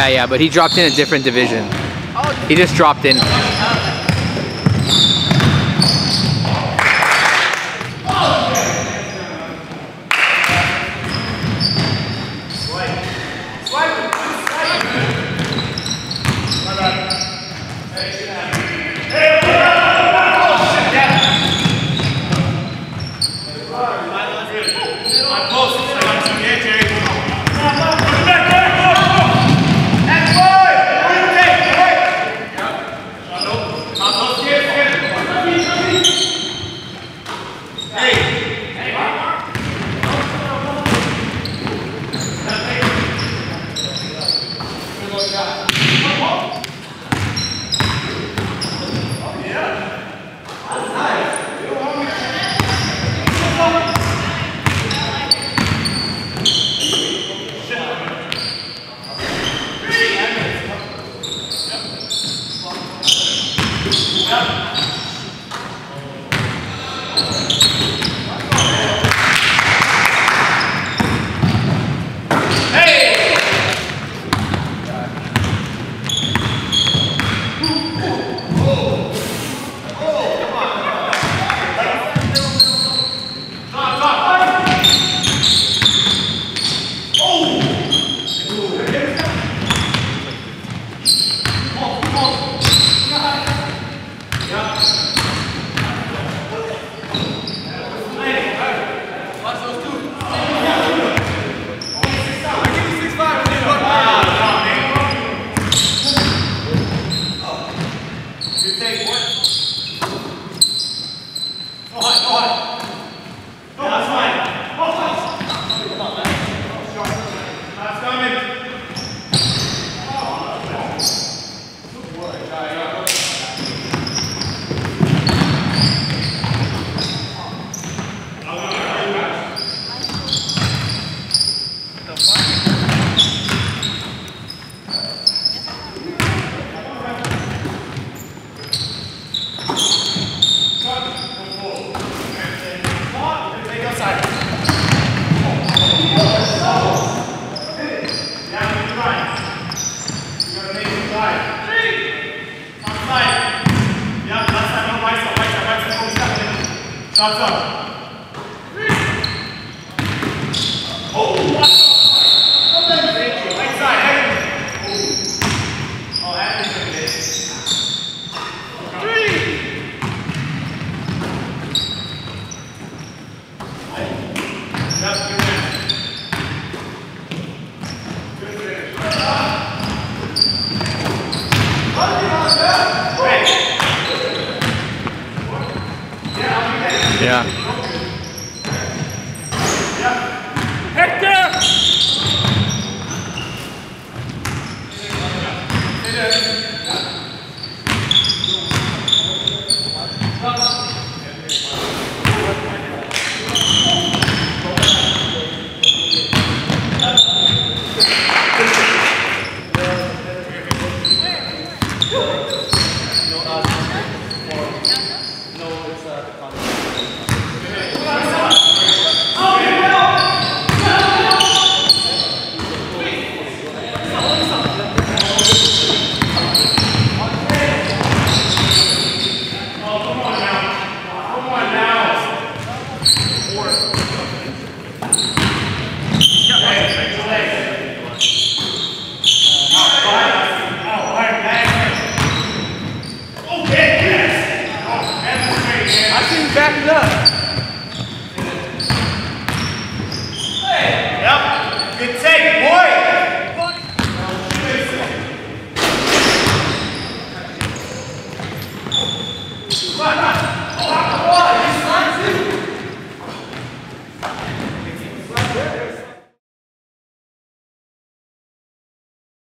Yeah, yeah, but he dropped in a different division. He just dropped in. Yeah, yeah. Start. Oh, my God. Yeah. Hector! Four. He's got one.